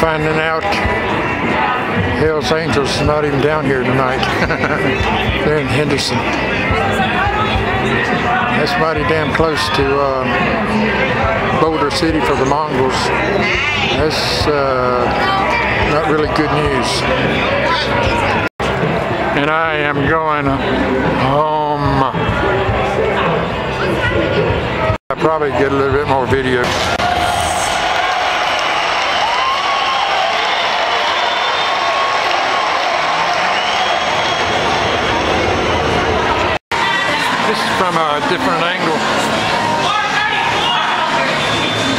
finding out Hell's Angels is not even down here tonight. They're in Henderson. That's mighty damn close to uh, Boulder City for the Mongols. That's uh, not really good news. And I am going home. I probably get a little bit more video. This is from a different angle.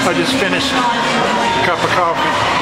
I just finished a cup of coffee.